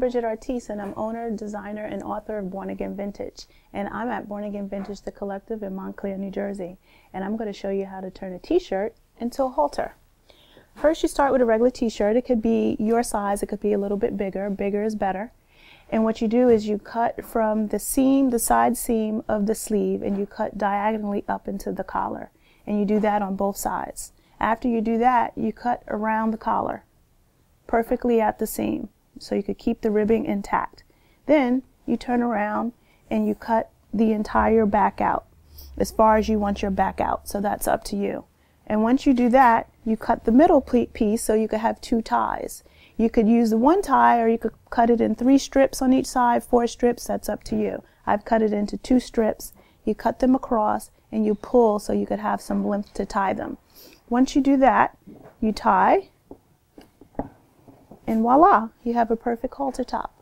Bridgett Artise, and I'm owner, designer, and author of Born Again Vintage. And I'm at Born Again Vintage, the collective in Montclair, New Jersey. And I'm going to show you how to turn a t-shirt into a halter. First, you start with a regular t-shirt. It could be your size. It could be a little bit bigger. Bigger is better. And what you do is you cut from the seam, the side seam of the sleeve, and you cut diagonally up into the collar. And you do that on both sides. After you do that, you cut around the collar perfectly at the seam so you could keep the ribbing intact. Then you turn around and you cut the entire back out as far as you want your back out. So that's up to you. And once you do that, you cut the middle pleat piece so you could have two ties. You could use the one tie or you could cut it in three strips on each side, four strips, that's up to you. I've cut it into two strips. You cut them across and you pull so you could have some length to tie them. Once you do that, you tie and voila, you have a perfect halter top.